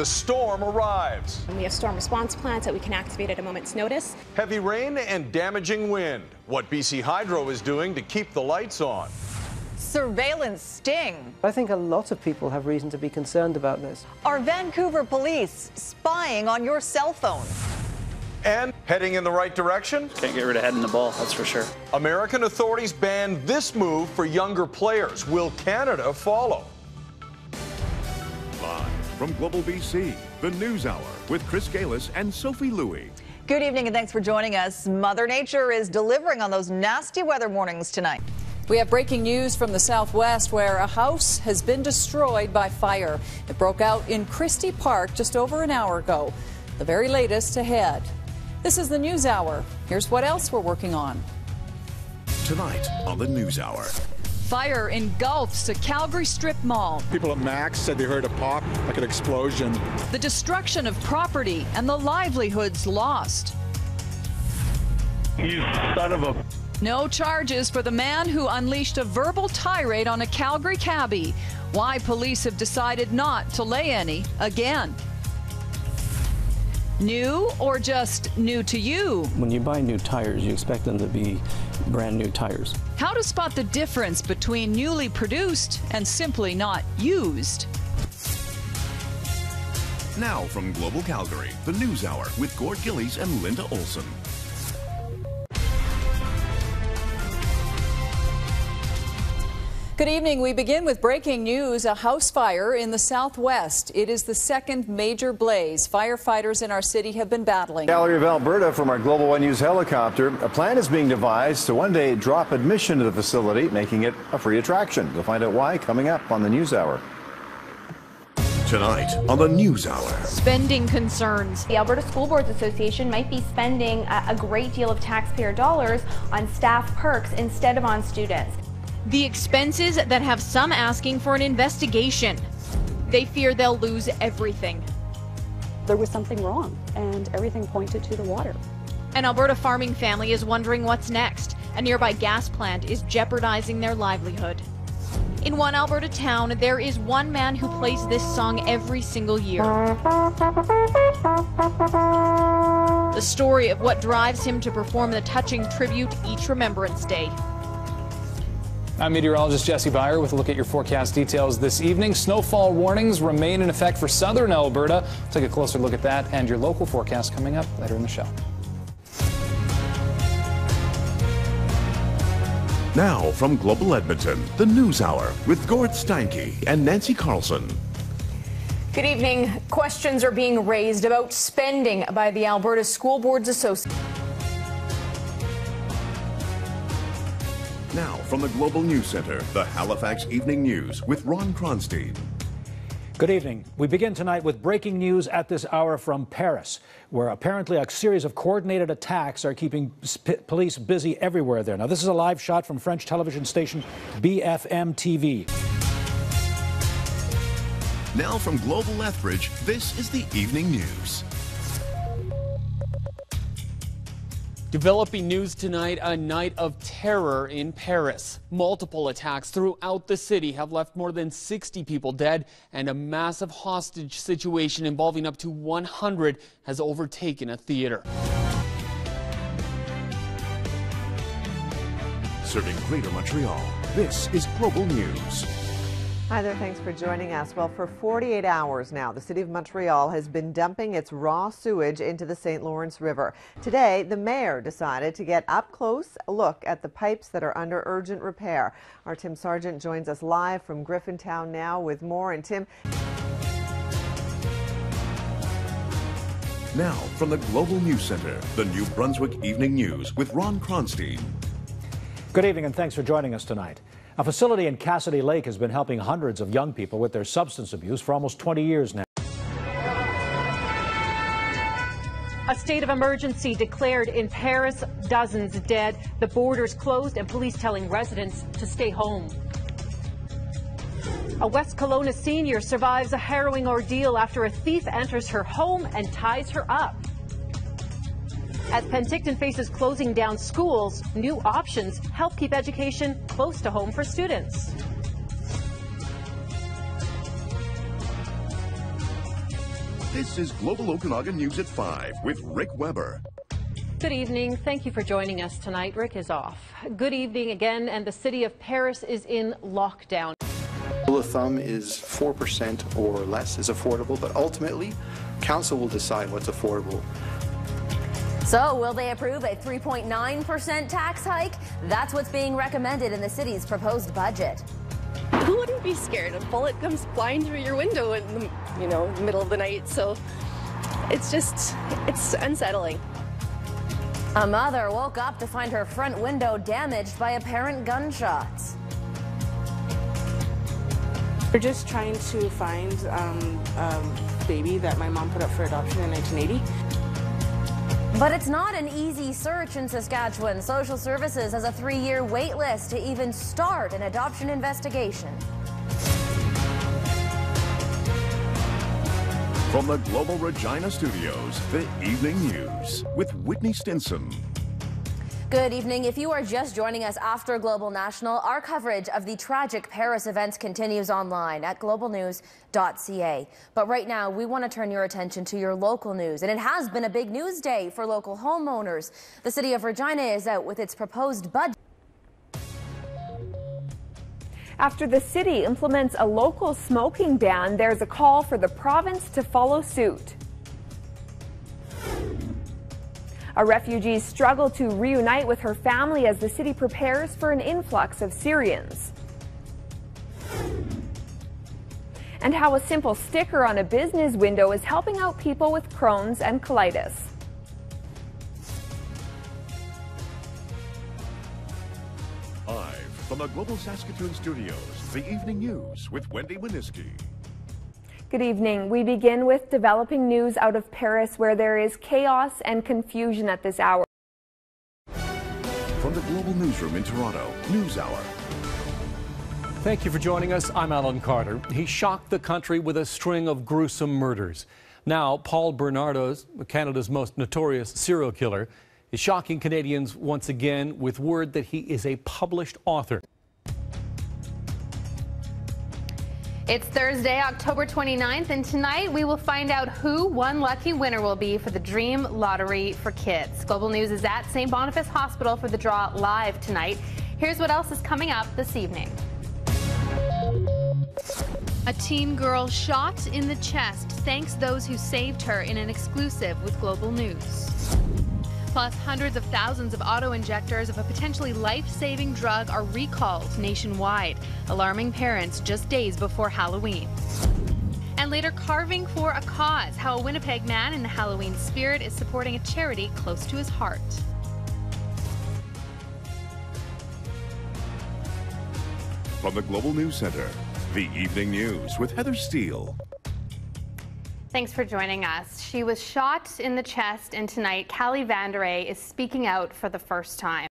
the storm arrives. We have storm response plans that we can activate at a moment's notice. Heavy rain and damaging wind. What BC Hydro is doing to keep the lights on. Surveillance sting. I think a lot of people have reason to be concerned about this. Are Vancouver police spying on your cell phone? And heading in the right direction? Can't get rid of heading the ball, that's for sure. American authorities banned this move for younger players. Will Canada follow? Live from Global BC, the News Hour with Chris Gailus and Sophie Lui. Good evening and thanks for joining us. Mother Nature is delivering on those nasty weather warnings tonight. We have breaking news from the southwest where a house has been destroyed by fire. It broke out in Christie Park just over an hour ago. The very latest ahead. This is the News Hour. Here's what else we're working on. Tonight on the News Hour. Fire engulfs a Calgary strip mall. People at Max said they heard a pop, like an explosion. The destruction of property and the livelihoods lost. You son of a. No charges for the man who unleashed a verbal tirade on a Calgary cabbie. Why police have decided not to lay any again. New or just new to you? When you buy new tires, you expect them to be brand new tires. How to spot the difference between newly produced and simply not used. Now from Global Calgary, the News Hour with Gord Gillies and Linda Olsen. Good evening. We begin with breaking news a house fire in the southwest. It is the second major blaze firefighters in our city have been battling. Gallery of Alberta from our Global One News helicopter. A plan is being devised to one day drop admission to the facility, making it a free attraction. You'll find out why coming up on the News Hour. Tonight on the News Hour. Spending concerns. The Alberta School Boards Association might be spending a great deal of taxpayer dollars on staff perks instead of on students. The expenses that have some asking for an investigation. They fear they'll lose everything. There was something wrong, and everything pointed to the water. An Alberta farming family is wondering what's next. A nearby gas plant is jeopardizing their livelihood. In one Alberta town, there is one man who plays this song every single year. The story of what drives him to perform the touching tribute each Remembrance Day. I'm meteorologist Jesse Beyer with a look at your forecast details this evening. Snowfall warnings remain in effect for southern Alberta. We'll take a closer look at that and your local forecast coming up later in the show. Now from Global Edmonton, the News Hour with Gord Steinke and Nancy Carlson. Good evening. Questions are being raised about spending by the Alberta School Boards Association. Now from the Global News Center, the Halifax Evening News with Ron Kronstein. Good evening. We begin tonight with breaking news at this hour from Paris, where apparently a series of coordinated attacks are keeping police busy everywhere there. Now, this is a live shot from French television station BFM TV. Now from Global Lethbridge, this is the Evening News. Developing news tonight, a night of terror in Paris. Multiple attacks throughout the city have left more than 60 people dead, and a massive hostage situation involving up to 100 has overtaken a theater. Serving Greater Montreal, this is Global News. Hi there, thanks for joining us. Well, for 48 hours now, the city of Montreal has been dumping its raw sewage into the St. Lawrence River. Today, the mayor decided to get up close a look at the pipes that are under urgent repair. Our Tim Sargeant joins us live from Griffintown now with more. And Tim, Now, from the Global News Center, the New Brunswick Evening News with Ron Kronstein. Good evening and thanks for joining us tonight. A facility in Cassidy Lake has been helping hundreds of young people with their substance abuse for almost 20 years now. A state of emergency declared in Paris, dozens dead, the borders closed, and police telling residents to stay home. A West Kelowna senior survives a harrowing ordeal after a thief enters her home and ties her up. As Penticton faces closing down schools, new options help keep education close to home for students. This is Global Okanagan News at 5 with Rick Webber. Good evening. Thank you for joining us tonight. Rick is off. Good evening again, and the city of Paris is in lockdown. Rule of thumb is 4% or less is affordable, but ultimately, council will decide what's affordable. So, will they approve a 3.9% tax hike? That's what's being recommended in the city's proposed budget. Who wouldn't be scared? A bullet comes flying through your window in the, you know, middle of the night. So, it's just, it's unsettling. A mother woke up to find her front window damaged by apparent gunshots. We're just trying to find um, a baby that my mom put up for adoption in 1980. But it's not an easy search in Saskatchewan. Social Services has a three-year wait list to even start an adoption investigation. From the Global Regina Studios, the Evening News with Whitney Stinson. Good evening. If you are just joining us after Global National, our coverage of the tragic Paris events continues online at globalnews.ca. But right now, we want to turn your attention to your local news. And it has been a big news day for local homeowners. The city of Regina is out with its proposed budget. After the city implements a local smoking ban, there's a call for the province to follow suit. A refugee struggle to reunite with her family as the city prepares for an influx of Syrians. And how a simple sticker on a business window is helping out people with Crohn's and colitis. Live from the Global Saskatoon Studios, the Evening News with Wendy Winiski. Good evening. We begin with developing news out of Paris where there is chaos and confusion at this hour. From the Global Newsroom in Toronto, News Hour. Thank you for joining us. I'm Alan Carter. He shocked the country with a string of gruesome murders. Now, Paul Bernardo's, Canada's most notorious serial killer, is shocking Canadians once again with word that he is a published author. It's Thursday, October 29th, and tonight we will find out who one lucky winner will be for the Dream Lottery for Kids. Global News is at St. Boniface Hospital for the draw live tonight. Here's what else is coming up this evening. A teen girl shot in the chest thanks those who saved her in an exclusive with Global News. Plus, hundreds of thousands of auto injectors of a potentially life saving drug are recalled nationwide, alarming parents just days before Halloween. And later, carving for a cause how a Winnipeg man in the Halloween spirit is supporting a charity close to his heart. From the Global News Center, the Evening News with Heather Steele. Thanks for joining us. She was shot in the chest, and tonight, Callie Vanderay is speaking out for the first time.